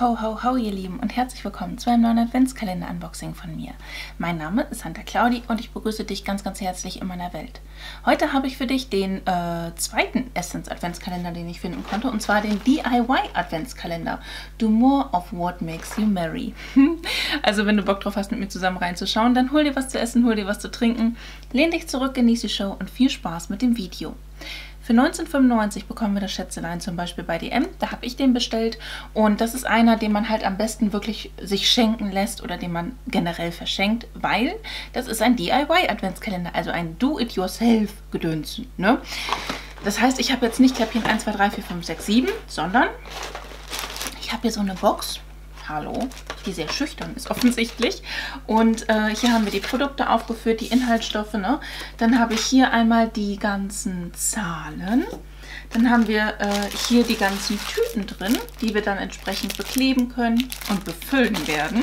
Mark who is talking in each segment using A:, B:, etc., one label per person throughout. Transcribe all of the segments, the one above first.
A: Ho, ho, ho, ihr Lieben und herzlich willkommen zu einem neuen Adventskalender-Unboxing von mir. Mein Name ist Santa Claudi und ich begrüße dich ganz, ganz herzlich in meiner Welt. Heute habe ich für dich den äh, zweiten Essence-Adventskalender, den ich finden konnte, und zwar den DIY-Adventskalender. Do more of what makes you merry. also wenn du Bock drauf hast, mit mir zusammen reinzuschauen, dann hol dir was zu essen, hol dir was zu trinken, lehn dich zurück, genieß die Show und viel Spaß mit dem Video. Für 1995 bekommen wir das Schätzelein zum Beispiel bei DM. Da habe ich den bestellt und das ist einer, den man halt am besten wirklich sich schenken lässt oder den man generell verschenkt, weil das ist ein DIY-Adventskalender, also ein Do-it-yourself-Gedöns. Ne? Das heißt, ich habe jetzt nicht Klappchen 1, 2, 3, 4, 5, 6, 7, sondern ich habe hier so eine Box Hallo, die sehr schüchtern ist offensichtlich. Und äh, hier haben wir die Produkte aufgeführt, die Inhaltsstoffe. Ne? Dann habe ich hier einmal die ganzen Zahlen. Dann haben wir äh, hier die ganzen Tüten drin, die wir dann entsprechend bekleben können und befüllen werden.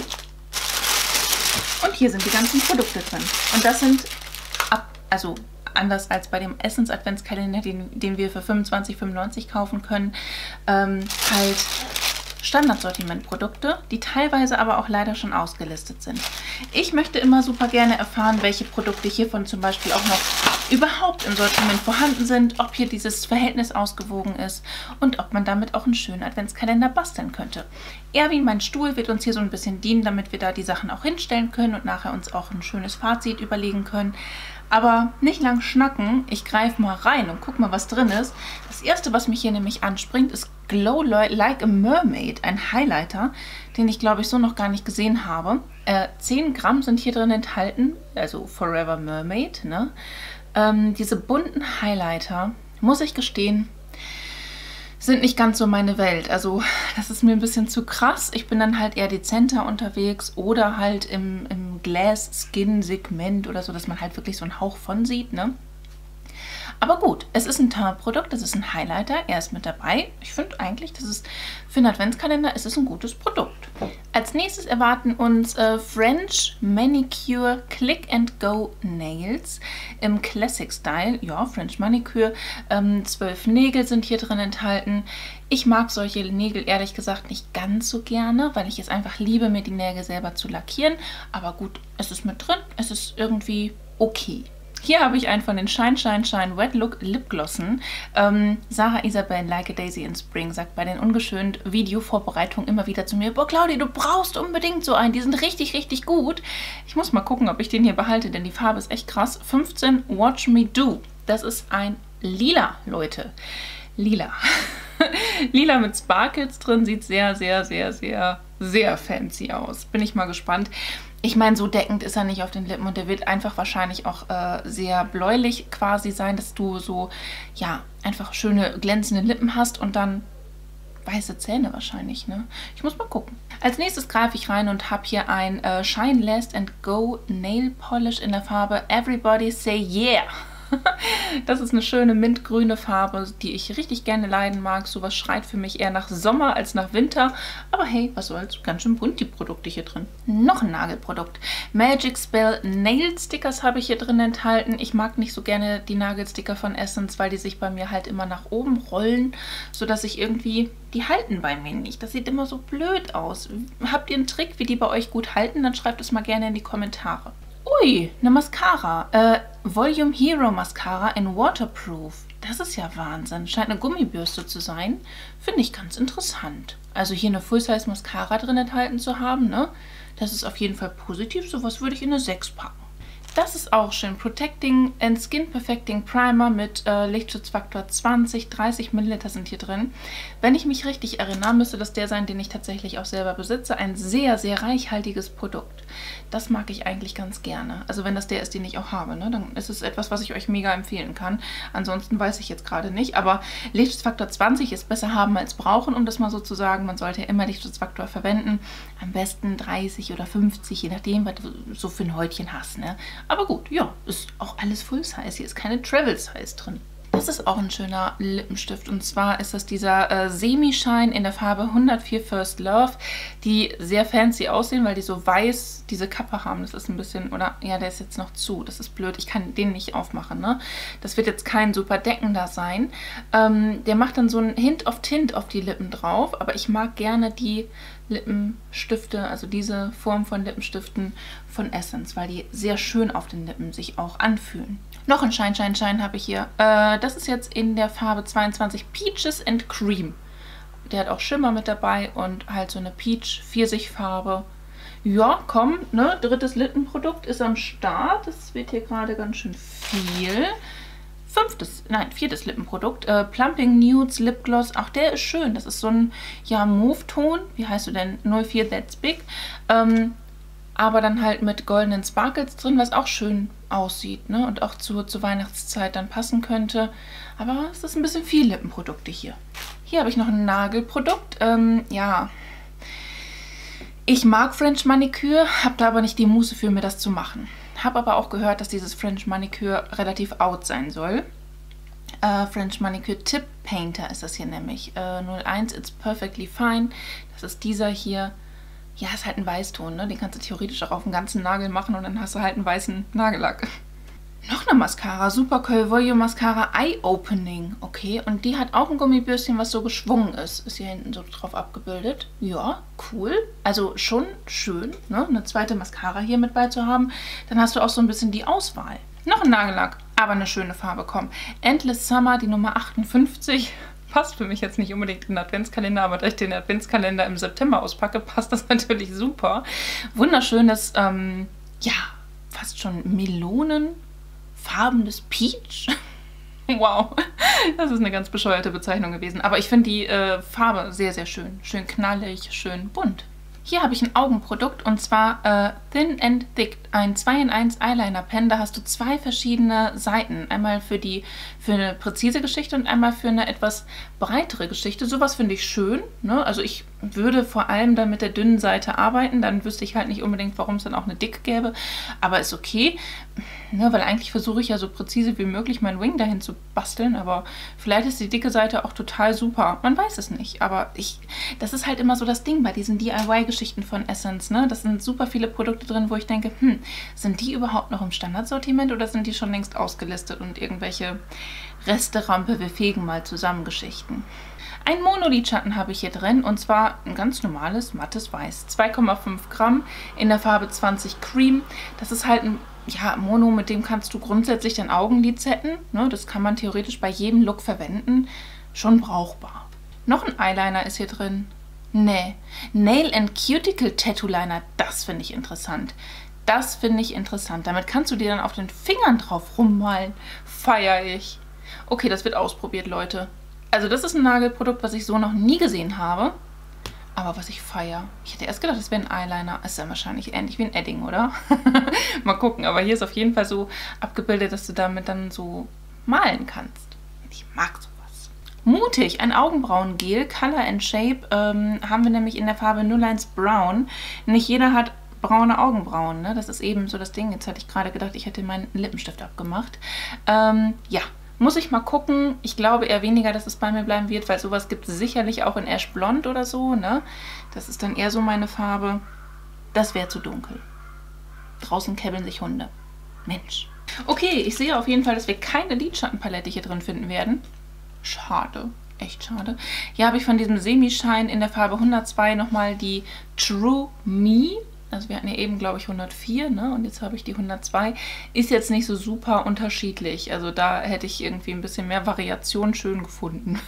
A: Und hier sind die ganzen Produkte drin. Und das sind, ab, also anders als bei dem Essens-Adventskalender, den, den wir für 25,95 kaufen können, ähm, halt Standardsortimentprodukte, die teilweise aber auch leider schon ausgelistet sind. Ich möchte immer super gerne erfahren, welche Produkte hiervon zum Beispiel auch noch überhaupt im Sortiment vorhanden sind, ob hier dieses Verhältnis ausgewogen ist und ob man damit auch einen schönen Adventskalender basteln könnte. Erwin, mein Stuhl, wird uns hier so ein bisschen dienen, damit wir da die Sachen auch hinstellen können und nachher uns auch ein schönes Fazit überlegen können. Aber nicht lang schnacken, ich greife mal rein und guck mal, was drin ist. Das erste, was mich hier nämlich anspringt, ist Glow Like a Mermaid, ein Highlighter, den ich glaube ich so noch gar nicht gesehen habe. Äh, 10 Gramm sind hier drin enthalten, also Forever Mermaid. Ne? Ähm, diese bunten Highlighter, muss ich gestehen, sind nicht ganz so meine Welt. Also das ist mir ein bisschen zu krass. Ich bin dann halt eher dezenter unterwegs oder halt im, im Glass-Skin-Segment oder so, dass man halt wirklich so einen Hauch von sieht, ne? Aber gut, es ist ein Teint-Produkt, es ist ein Highlighter, er ist mit dabei. Ich finde eigentlich, das ist für einen Adventskalender ist es ein gutes Produkt. Als nächstes erwarten uns äh, French Manicure Click and Go Nails im Classic Style. Ja, French Manicure. Ähm, zwölf Nägel sind hier drin enthalten. Ich mag solche Nägel ehrlich gesagt nicht ganz so gerne, weil ich es einfach liebe, mir die Nägel selber zu lackieren. Aber gut, es ist mit drin, es ist irgendwie okay. Hier habe ich einen von den Shine Shine Shine Wet Look Lipglossen. Ähm, Sarah Isabel Like a Daisy in Spring sagt bei den ungeschönt Videovorbereitungen immer wieder zu mir, boah Claudia, du brauchst unbedingt so einen, die sind richtig, richtig gut. Ich muss mal gucken, ob ich den hier behalte, denn die Farbe ist echt krass. 15 Watch Me Do. Das ist ein Lila, Leute. Lila. Lila mit Sparkles drin, sieht sehr, sehr, sehr, sehr, sehr fancy aus. Bin ich mal gespannt. Ich meine, so deckend ist er nicht auf den Lippen und der wird einfach wahrscheinlich auch äh, sehr bläulich quasi sein, dass du so, ja, einfach schöne glänzende Lippen hast und dann weiße Zähne wahrscheinlich, ne? Ich muss mal gucken. Als nächstes greife ich rein und habe hier ein äh, Shine Last and Go Nail Polish in der Farbe Everybody Say Yeah. das ist eine schöne mintgrüne Farbe, die ich richtig gerne leiden mag. Sowas schreit für mich eher nach Sommer als nach Winter. Aber hey, was soll's, ganz schön bunt die Produkte hier drin. Noch ein Nagelprodukt. Magic Spell Nail Stickers habe ich hier drin enthalten. Ich mag nicht so gerne die Nagelsticker von Essence, weil die sich bei mir halt immer nach oben rollen, sodass ich irgendwie, die halten bei mir nicht. Das sieht immer so blöd aus. Habt ihr einen Trick, wie die bei euch gut halten? Dann schreibt es mal gerne in die Kommentare. Ui, eine Mascara. Äh, Volume Hero Mascara in Waterproof. Das ist ja Wahnsinn. Scheint eine Gummibürste zu sein. Finde ich ganz interessant. Also hier eine Full-Size Mascara drin enthalten zu haben, ne? Das ist auf jeden Fall positiv. Sowas würde ich in eine 6 packen. Das ist auch schön. Protecting and Skin Perfecting Primer mit äh, Lichtschutzfaktor 20, 30 Milliliter sind hier drin. Wenn ich mich richtig erinnere, müsste das der sein, den ich tatsächlich auch selber besitze. Ein sehr, sehr reichhaltiges Produkt. Das mag ich eigentlich ganz gerne. Also wenn das der ist, den ich auch habe, ne, dann ist es etwas, was ich euch mega empfehlen kann. Ansonsten weiß ich jetzt gerade nicht. Aber Lichtschutzfaktor 20 ist besser haben als brauchen, um das mal so zu sagen. Man sollte ja immer Lichtschutzfaktor verwenden. Am besten 30 oder 50, je nachdem, was du so für ein Häutchen hast. Ne? Aber gut, ja, ist auch alles Full Size. Hier ist keine Travel Size drin. Das ist auch ein schöner Lippenstift. Und zwar ist das dieser äh, Semi-Shine in der Farbe 104 First Love, die sehr fancy aussehen, weil die so weiß diese Kappe haben. Das ist ein bisschen, oder ja, der ist jetzt noch zu. Das ist blöd. Ich kann den nicht aufmachen, ne? Das wird jetzt kein super deckender sein. Ähm, der macht dann so einen Hint of Tint auf die Lippen drauf. Aber ich mag gerne die Lippenstifte, also diese Form von Lippenstiften von Essence, weil die sehr schön auf den Lippen sich auch anfühlen. Noch ein Shine, Shine, Shine habe ich hier. Äh, das ist jetzt in der Farbe 22 Peaches and Cream. Der hat auch Schimmer mit dabei und halt so eine Peach-Pfirsichfarbe. Ja, komm, ne? Drittes Lippenprodukt ist am Start. Das wird hier gerade ganz schön viel. Fünftes, nein, viertes Lippenprodukt. Äh, Plumping Nudes Lipgloss. Auch der ist schön. Das ist so ein, ja, Mauve-Ton. Wie heißt du denn? 04 That's Big. Ähm, aber dann halt mit goldenen Sparkles drin, was auch schön aussieht ne? und auch zur, zur Weihnachtszeit dann passen könnte. Aber es ist ein bisschen viel Lippenprodukte hier. Hier habe ich noch ein Nagelprodukt. Ähm, ja, ich mag French Manicure, habe da aber nicht die Muße für mir das zu machen. Habe aber auch gehört, dass dieses French Manicure relativ out sein soll. Uh, French Manicure Tip Painter ist das hier nämlich. Äh, 01 It's Perfectly Fine. Das ist dieser hier. Ja, ist halt ein Weißton, ne? Den kannst du theoretisch auch auf den ganzen Nagel machen und dann hast du halt einen weißen Nagellack. Noch eine Mascara, Super Curl Volume Mascara Eye Opening. Okay, und die hat auch ein Gummibürstchen, was so geschwungen ist. Ist hier hinten so drauf abgebildet. Ja, cool. Also schon schön, ne? eine zweite Mascara hier mit bei zu haben. Dann hast du auch so ein bisschen die Auswahl. Noch ein Nagellack, aber eine schöne Farbe, komm. Endless Summer, die Nummer 58 passt für mich jetzt nicht unbedingt in den Adventskalender, aber da ich den Adventskalender im September auspacke, passt das natürlich super. Wunderschönes, ähm, ja, fast schon melonenfarbenes Peach. wow, das ist eine ganz bescheuerte Bezeichnung gewesen. Aber ich finde die äh, Farbe sehr, sehr schön. Schön knallig, schön bunt. Hier habe ich ein Augenprodukt und zwar äh, Thin and Thick, ein 2 in 1 Eyeliner Pen. Da hast du zwei verschiedene Seiten. Einmal für die für eine präzise Geschichte und einmal für eine etwas breitere Geschichte. Sowas finde ich schön. Ne? Also ich würde vor allem dann mit der dünnen Seite arbeiten. Dann wüsste ich halt nicht unbedingt, warum es dann auch eine dick gäbe. Aber ist okay. Ne? Weil eigentlich versuche ich ja so präzise wie möglich meinen Wing dahin zu basteln. Aber vielleicht ist die dicke Seite auch total super. Man weiß es nicht. Aber ich, das ist halt immer so das Ding bei diesen DIY-Geschichten von Essence. Ne? Das sind super viele Produkte drin, wo ich denke, hm, sind die überhaupt noch im Standardsortiment oder sind die schon längst ausgelistet und irgendwelche Resterampe, wir fegen mal zusammen Geschichten. Ein Monolidschatten habe ich hier drin und zwar ein ganz normales mattes Weiß. 2,5 Gramm in der Farbe 20 Cream. Das ist halt ein ja, Mono, mit dem kannst du grundsätzlich dein Augenlid setten. Ne? Das kann man theoretisch bei jedem Look verwenden. Schon brauchbar. Noch ein Eyeliner ist hier drin. Nee. Nail and Cuticle Tattoo Liner, das finde ich interessant. Das finde ich interessant. Damit kannst du dir dann auf den Fingern drauf rummalen. Feier ich. Okay, das wird ausprobiert, Leute. Also das ist ein Nagelprodukt, was ich so noch nie gesehen habe. Aber was ich feiere. Ich hätte erst gedacht, das wäre ein Eyeliner. Ist ja wahrscheinlich ähnlich wie ein Edding, oder? Mal gucken. Aber hier ist auf jeden Fall so abgebildet, dass du damit dann so malen kannst. Ich mag sowas. Mutig, ein Augenbrauengel, Color and Shape, ähm, haben wir nämlich in der Farbe 01 Brown. Nicht jeder hat braune Augenbrauen, ne? Das ist eben so das Ding. Jetzt hatte ich gerade gedacht, ich hätte meinen Lippenstift abgemacht. Ähm, ja, muss ich mal gucken. Ich glaube eher weniger, dass es bei mir bleiben wird, weil sowas gibt es sicherlich auch in Ash Blond oder so. Ne? Das ist dann eher so meine Farbe. Das wäre zu dunkel. Draußen käbbeln sich Hunde. Mensch. Okay, ich sehe auf jeden Fall, dass wir keine Lidschattenpalette hier drin finden werden. Schade. Echt schade. Hier habe ich von diesem Semi-Shine in der Farbe 102 nochmal die True Me also wir hatten ja eben, glaube ich, 104, ne? Und jetzt habe ich die 102. Ist jetzt nicht so super unterschiedlich. Also da hätte ich irgendwie ein bisschen mehr Variation schön gefunden.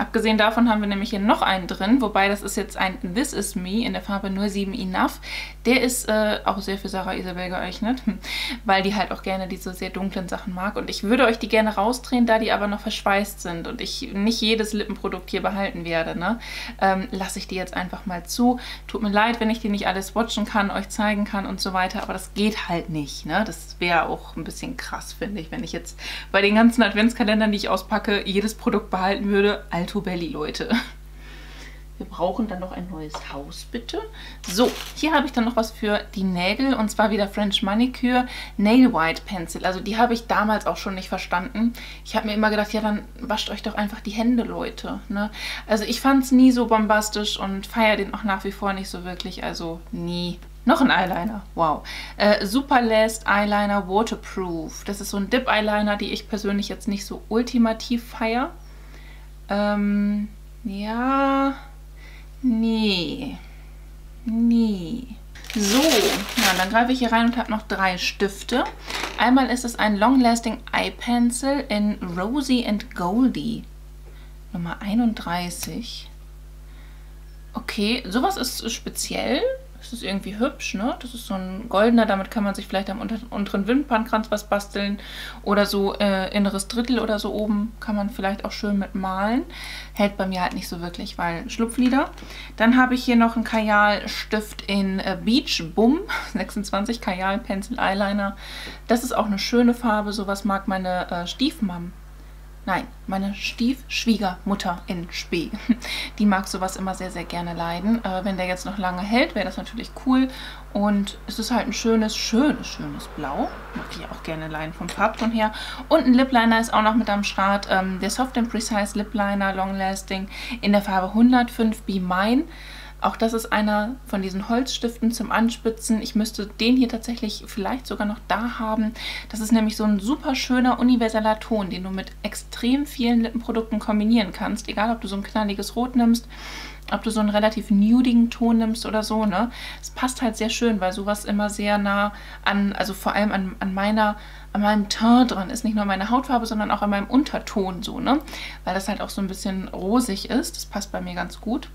A: Abgesehen davon haben wir nämlich hier noch einen drin, wobei das ist jetzt ein This Is Me in der Farbe 07 Enough. Der ist äh, auch sehr für Sarah Isabel geeignet, weil die halt auch gerne diese sehr dunklen Sachen mag. Und ich würde euch die gerne rausdrehen, da die aber noch verschweißt sind und ich nicht jedes Lippenprodukt hier behalten werde. Ne? Ähm, lasse ich die jetzt einfach mal zu. Tut mir leid, wenn ich die nicht alles swatchen kann, euch zeigen kann und so weiter, aber das geht halt nicht. Ne? Das wäre auch ein bisschen krass, finde ich, wenn ich jetzt bei den ganzen Adventskalendern, die ich auspacke, jedes Produkt behalten würde. Alter Alto Belly, Leute. Wir brauchen dann noch ein neues Haus, bitte. So, hier habe ich dann noch was für die Nägel und zwar wieder French Manicure Nail White Pencil. Also die habe ich damals auch schon nicht verstanden. Ich habe mir immer gedacht, ja dann wascht euch doch einfach die Hände, Leute. Ne? Also ich fand es nie so bombastisch und feiere den auch nach wie vor nicht so wirklich. Also nie. Noch ein Eyeliner, wow. Äh, Superlast Eyeliner Waterproof. Das ist so ein Dip-Eyeliner, die ich persönlich jetzt nicht so ultimativ feiere. Ähm, ja, Nee. Nee. So, ja, dann greife ich hier rein und habe noch drei Stifte. Einmal ist es ein Long Lasting Eye Pencil in Rosy and Goldie. Nummer 31. Okay, sowas ist speziell. Das ist irgendwie hübsch, ne? Das ist so ein goldener, damit kann man sich vielleicht am unteren Wimpernkranz was basteln. Oder so äh, inneres Drittel oder so oben kann man vielleicht auch schön mit malen. Hält bei mir halt nicht so wirklich, weil Schlupflider. Dann habe ich hier noch einen Kajalstift in äh, Beach Bum 26 Kajal Pencil Eyeliner. Das ist auch eine schöne Farbe, sowas mag meine äh, Stiefmam Nein, meine Stiefschwiegermutter in Spee. Die mag sowas immer sehr, sehr gerne leiden. Äh, wenn der jetzt noch lange hält, wäre das natürlich cool. Und es ist halt ein schönes, schönes, schönes Blau. Mag ich auch gerne leiden vom Farbton her. Und ein Lip Liner ist auch noch mit am Start. Ähm, der Soft and Precise Lip Liner Long Lasting in der Farbe 105 Be Mine. Auch das ist einer von diesen Holzstiften zum Anspitzen. Ich müsste den hier tatsächlich vielleicht sogar noch da haben. Das ist nämlich so ein super schöner universeller Ton, den du mit extrem vielen Lippenprodukten kombinieren kannst. Egal, ob du so ein knalliges Rot nimmst, ob du so einen relativ nudigen Ton nimmst oder so, ne? Es passt halt sehr schön, weil sowas immer sehr nah an, also vor allem an, an meiner an meinem Teint dran ist, nicht nur meine Hautfarbe, sondern auch an meinem Unterton so, ne? Weil das halt auch so ein bisschen rosig ist. Das passt bei mir ganz gut.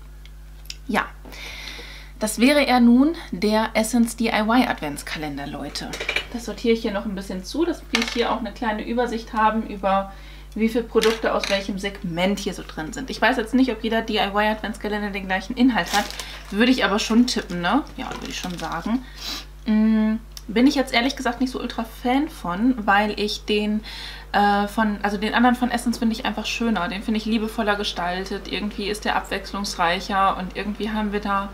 A: Ja, das wäre er nun der Essence DIY Adventskalender, Leute. Das sortiere ich hier noch ein bisschen zu, dass wir hier auch eine kleine Übersicht haben über wie viele Produkte aus welchem Segment hier so drin sind. Ich weiß jetzt nicht, ob jeder DIY Adventskalender den gleichen Inhalt hat. Würde ich aber schon tippen, ne? Ja, würde ich schon sagen. Hm, bin ich jetzt ehrlich gesagt nicht so ultra Fan von, weil ich den äh, von, also den anderen von Essence finde ich einfach schöner. Den finde ich liebevoller gestaltet. Irgendwie ist der abwechslungsreicher und irgendwie haben wir da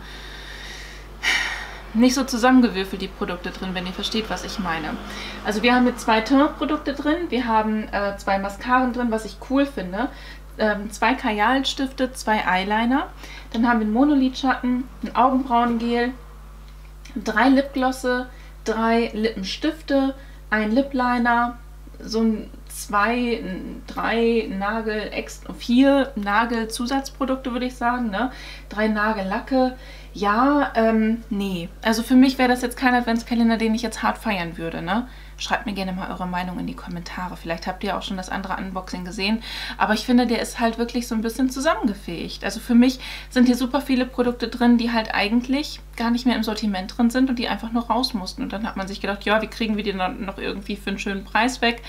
A: nicht so zusammengewürfelt die Produkte drin, wenn ihr versteht, was ich meine. Also wir haben mit zwei Tint-Produkte drin, wir haben äh, zwei Mascaren drin, was ich cool finde, ähm, zwei Kajalstifte, zwei Eyeliner, dann haben wir einen Monolidschatten, ein Augenbrauengel, drei Lipglosse, drei Lippenstifte, ein Lipliner, so ein zwei, drei Nagel, vier Nagelzusatzprodukte würde ich sagen, ne? Drei Nagellacke. Ja, ähm, nee. Also für mich wäre das jetzt kein Adventskalender, den ich jetzt hart feiern würde, ne? Schreibt mir gerne mal eure Meinung in die Kommentare. Vielleicht habt ihr auch schon das andere Unboxing gesehen. Aber ich finde, der ist halt wirklich so ein bisschen zusammengefähigt. Also für mich sind hier super viele Produkte drin, die halt eigentlich gar nicht mehr im Sortiment drin sind und die einfach nur raus mussten. Und dann hat man sich gedacht, ja, wie kriegen wir die dann noch irgendwie für einen schönen Preis weg?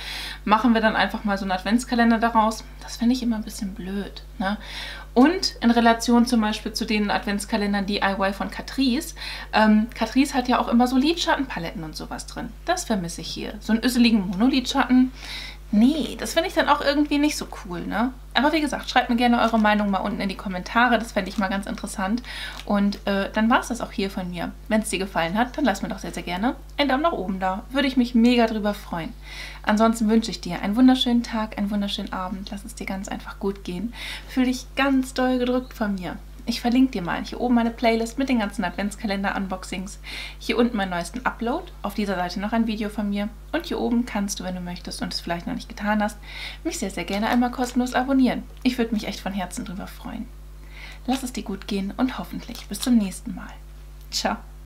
A: Machen wir dann einfach mal so einen Adventskalender daraus. Das finde ich immer ein bisschen blöd. Ne? Und in Relation zum Beispiel zu den Adventskalendern DIY von Catrice. Ähm, Catrice hat ja auch immer so Lidschattenpaletten und sowas drin. Das vermisse ich hier. So einen öseligen Monolidschatten. Nee, das finde ich dann auch irgendwie nicht so cool, ne? Aber wie gesagt, schreibt mir gerne eure Meinung mal unten in die Kommentare. Das fände ich mal ganz interessant. Und äh, dann war es das auch hier von mir. Wenn es dir gefallen hat, dann lass mir doch sehr, sehr gerne einen Daumen nach oben da. Würde ich mich mega drüber freuen. Ansonsten wünsche ich dir einen wunderschönen Tag, einen wunderschönen Abend. Lass es dir ganz einfach gut gehen. Fühl dich ganz doll gedrückt von mir. Ich verlinke dir mal hier oben meine Playlist mit den ganzen Adventskalender-Unboxings. Hier unten meinen neuesten Upload. Auf dieser Seite noch ein Video von mir. Und hier oben kannst du, wenn du möchtest und es vielleicht noch nicht getan hast, mich sehr, sehr gerne einmal kostenlos abonnieren. Ich würde mich echt von Herzen drüber freuen. Lass es dir gut gehen und hoffentlich bis zum nächsten Mal. Ciao.